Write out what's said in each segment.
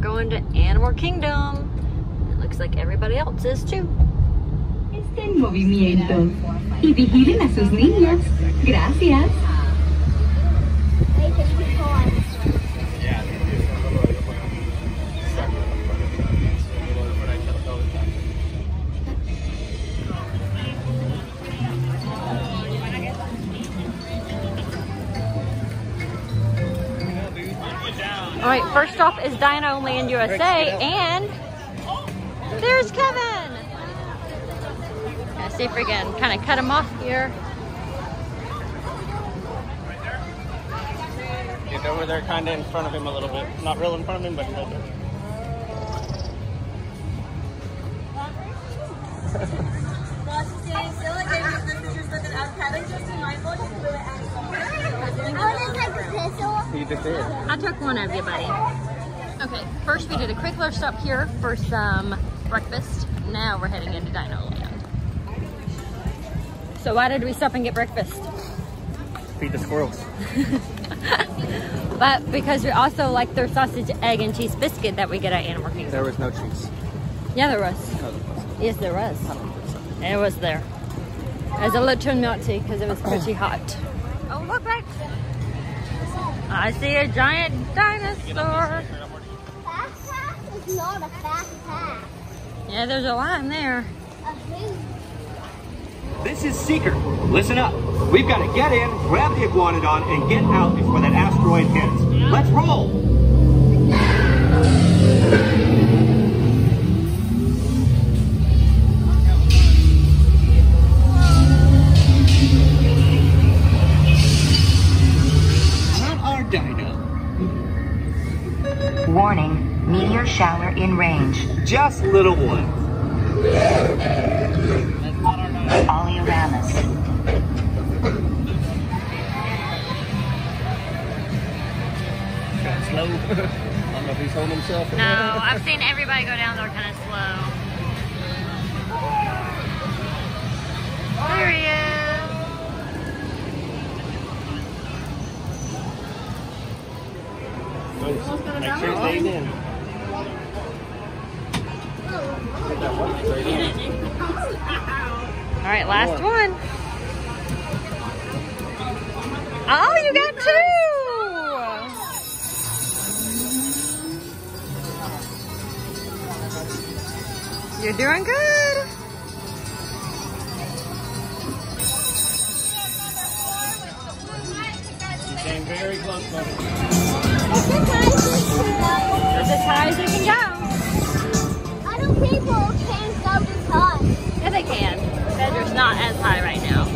going to Animal Kingdom. It looks like everybody else is too. En movimiento y vigilen a sus niños. Gracias. All right, first stop is Dino Land USA, and there's Kevin. Let's see if we can kind of cut him off here. Get over there kind of in front of him a little bit. Not real in front of him, but a little bit. I took one of you, buddy. Okay, first we did a quick little stop here for some breakfast. Now we're heading into Dino Land. So why did we stop and get breakfast? Feed the squirrels. But because we also like their sausage, egg, and cheese biscuit that we get at Animal Kingdom. There was no cheese. Yeah, there was. No, there wasn't. Yes, there was. It was there. It was a little melty because it was pretty hot. Oh, look back. I see a giant dinosaur. Is not a. Yeah, there's a line there. This is Seeker. Listen up. We've got to get in, grab the iguanodon, and get out before that asteroid hits. Let's roll! Warning, meteor shower in range. Just little one. Alioramus. Kind slow. I don't know if he's holding himself. No. I've seen everybody go down there kind of slow. There he is. All right, last one. Oh, you got two. You're doing good. You came very close, buddy. As high as you can go. Other people can't go high. Yeah, they can. Not as high right now.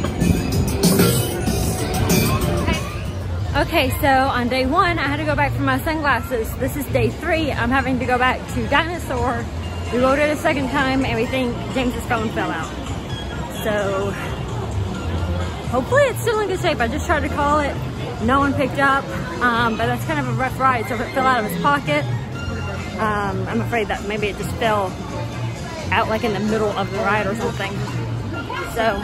Okay, so on day one, I had to go back for my sunglasses. This is day three. I'm having to go back to Dinosaur. We rode it a second time and we think James's phone fell out. So hopefully it's still in good shape. I just tried to call it. No one picked up, um, but that's kind of a rough ride. So if it fell out of his pocket, um, I'm afraid that maybe it just fell out like in the middle of the ride or something. So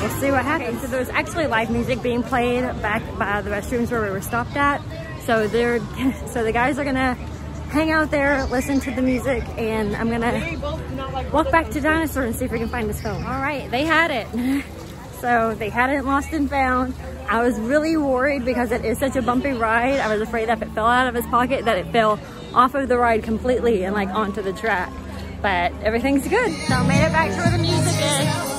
we'll see what happens. So there's actually live music being played back by the restrooms where we were stopped at. So they're so the guys are gonna hang out there, listen to the music, and I'm gonna walk back to Dinosaur and see if we can find his phone. All right, they had it. So they had it lost and found. I was really worried because it is such a bumpy ride. I was afraid that if it fell out of his pocket that it fell off of the ride completely and like onto the track. But everything's good. So I made it back to where the music is.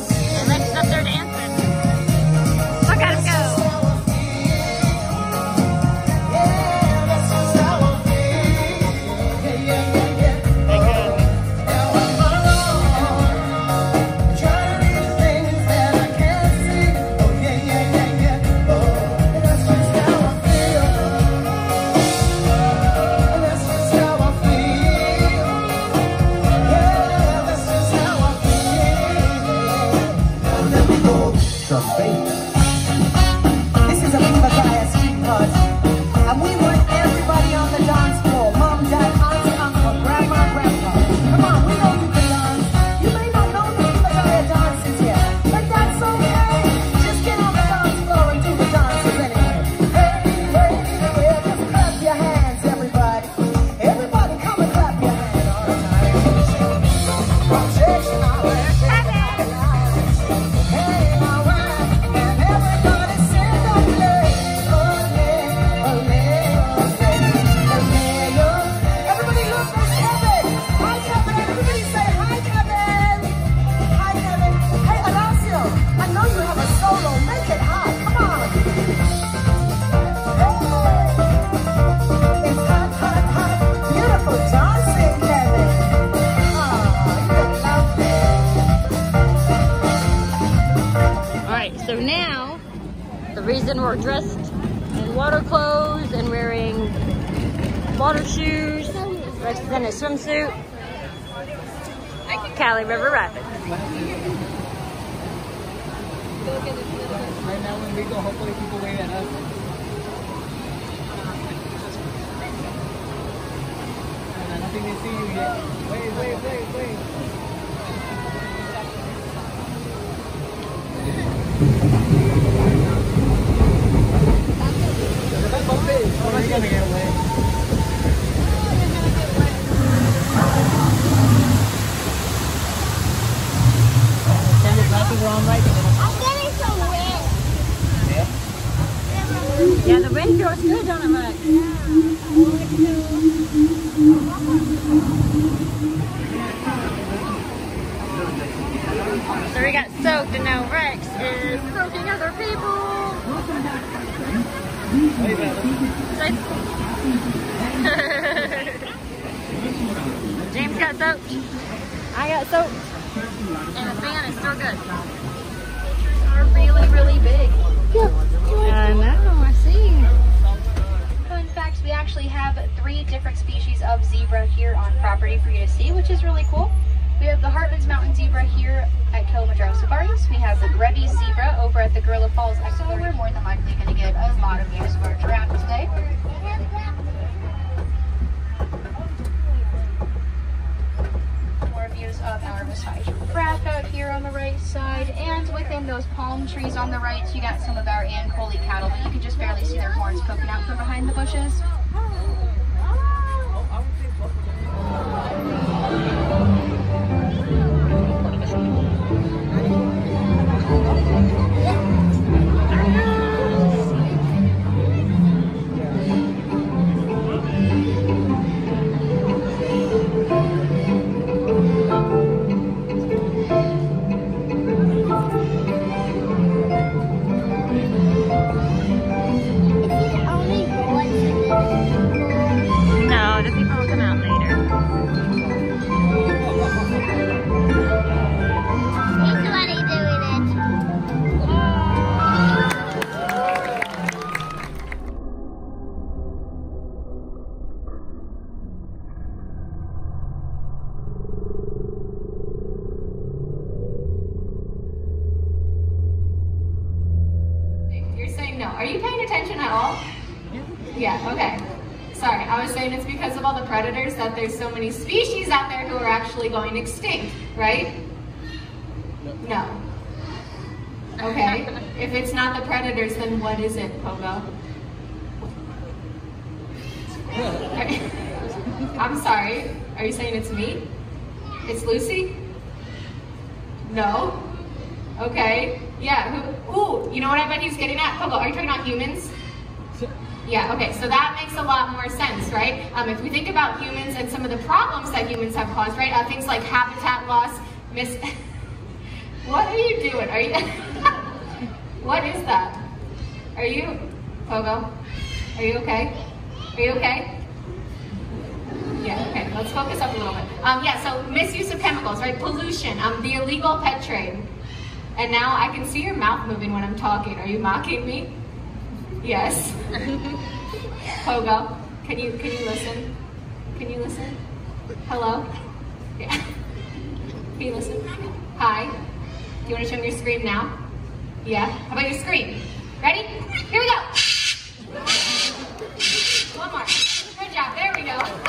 Rex in a swimsuit. Kali River Rapids. Right now when we go, hopefully people wave at us. I think they see you yet. Wave, wave, wave, wave. Oh, gonna get away. Glasses right. I'm getting some wind. Yeah, the wind feels good, don't it, Rex? So we got soaked and now Rex is soaking other people. Wave at us. James got soaked. I got soaked. And the fan is still good. Pictures are really, really big. Yeah. I know, I see. Fun fact, we actually have three different species of zebra here on property for you to see, which is really cool. We have the Hartmann's Mountain Zebra here at Kilimanjaro Safaris. We have the Grevy's Zebra over at the Gorilla Falls Expo. We're more than likely going to get a lot of views of our giraffe today. Views of our Visage giraffe out here on the right side. And within those palm trees on the right, you got some of our Ankole cattle, but you can just barely see their horns poking out from behind the bushes. Predators that there's so many species out there who are actually going extinct, right? No. Okay. If it's not the predators, then what is it, Pogo? I'm sorry. Are you saying it's me? It's Lucy? No. Okay. Yeah. Who? Ooh. You know what I bet he's getting at? Pogo, are you talking about humans? Yeah, okay, so that makes a lot more sense, right? Um, if we think about humans and some of the problems that humans have caused, right? Uh, things like habitat loss, mis- What are you doing? Are you, what is that? Are you, Pogo, are you okay? Are you okay? Yeah, okay, let's focus up a little bit. Um, yeah, so misuse of chemicals, right? Pollution, um, the illegal pet trade. And now I can see your mouth moving when I'm talking. Are you mocking me? Yes. Pogo, can you can you listen? Can you listen? Hello? Yeah. Can you listen? Hi. Do you want to show me your scream now? Yeah. How about your scream? Ready? Here we go. One more. Good job. There we go.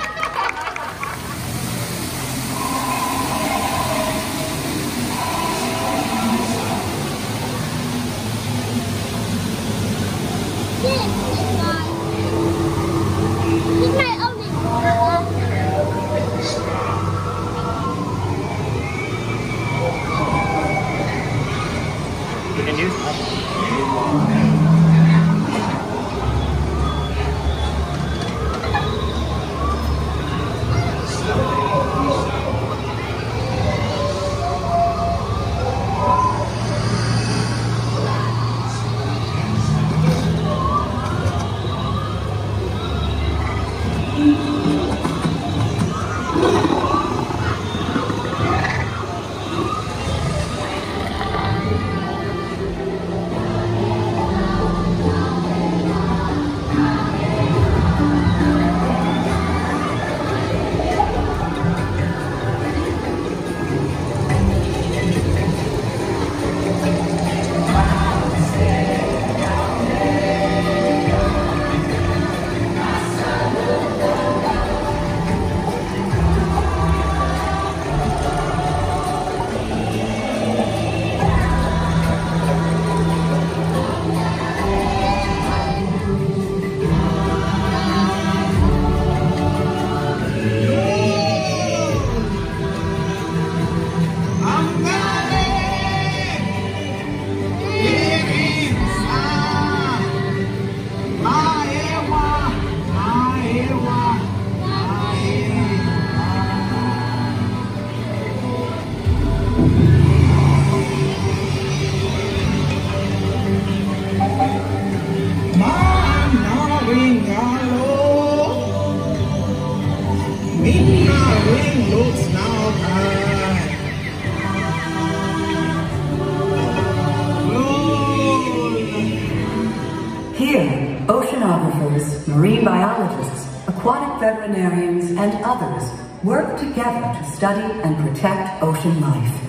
Biologists, aquatic veterinarians, and others work together to study and protect ocean life.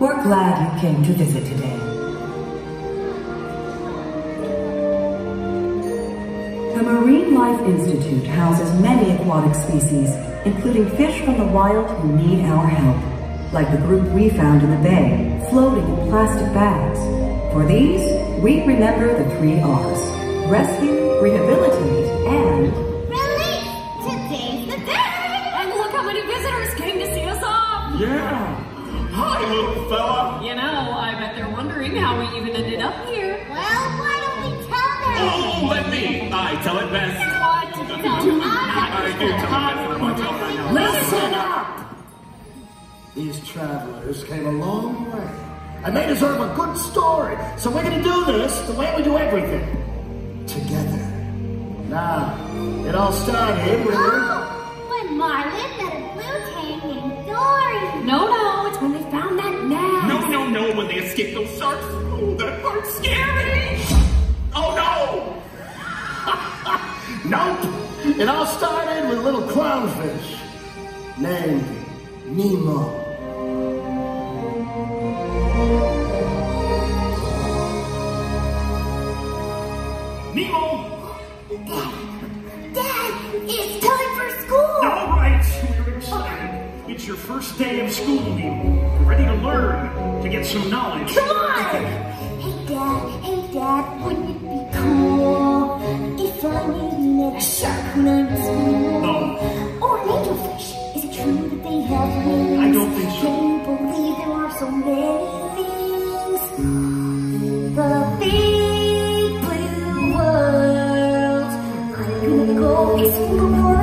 We're glad you came to visit today. The Marine Life Institute houses many aquatic species, including fish from the wild who need our help, like the group we found in the bay, floating in plastic bags. For these, we remember the three R's. Rescue, rehabilitate, and Yeah. Hi, little fella. You know, I bet they're wondering how we even ended up here. Well, why don't we tell them? Oh, let me. I tell it best. What? I do tell it best. Listen up! These travelers came a long way. And they deserve a good story. So we're gonna do this the way we do everything. Together. Now, it all started with... Oh, when Marlin No, no, it's when they found that nest. No, no, no, when they escaped those sharks. Oh, that part's scary. Oh, no. Nope! It all started with a little clownfish named Nemo. Nemo. Dad, it's time Your first day of school. You're ready to learn, to get some knowledge. Come on! Hey, Dad, hey, Dad, wouldn't it be cool if I maybe met a shark when I'm in school? No. Or an angelfish. Is it true that they have wings? I don't think so. Can you believe there are so many things? The big blue world. I'm gonna go explore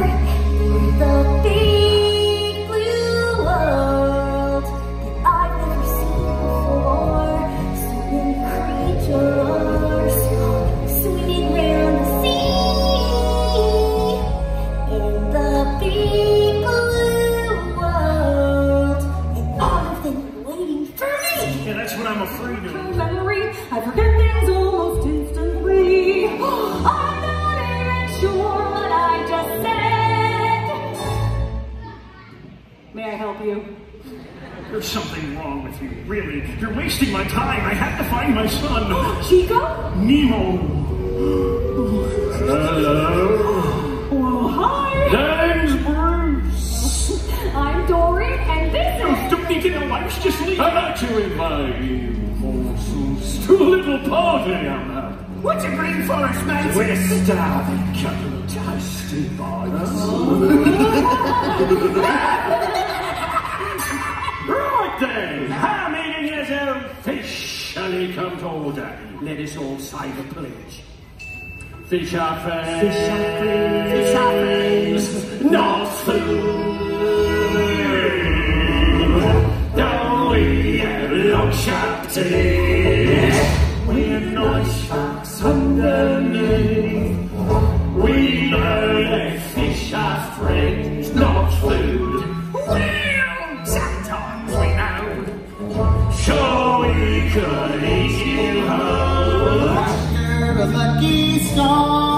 There's something wrong with you, really. You're wasting my time. I have to find my son. Oh, Chico? Nemo. Hello. Well, hi. Name's Bruce. I'm Dory, and this is... Don't need to know. I was just leaving. I'd like to invite you morsels to a little party I'm having. What's a green forest, mate? We're starving of tasty bites. Officially come to order. Let us all say the pledge. Fish are friends. Fish are friends. Fish are friends. Not food. Though we have long sharp teeth, we're nice folks underneath. We know that fish are friends, lucky star.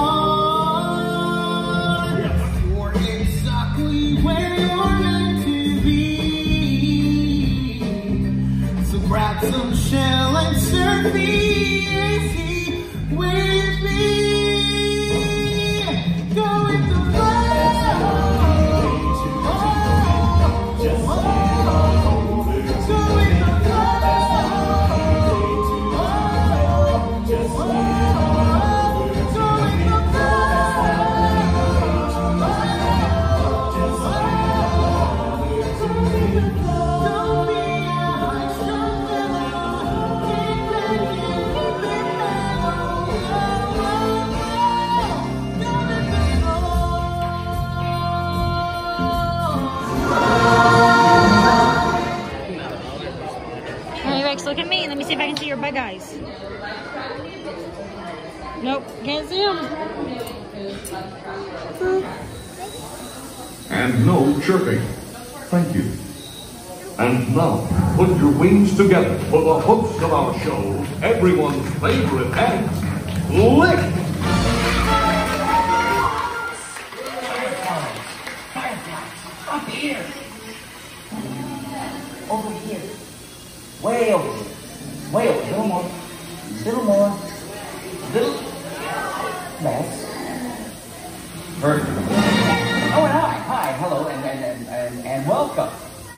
And no chirping. Thank you. And now, put your wings together for the host of our show, everyone's favorite ant, Flik! Here. Over here. Way over here. Way over. Little more. Little more.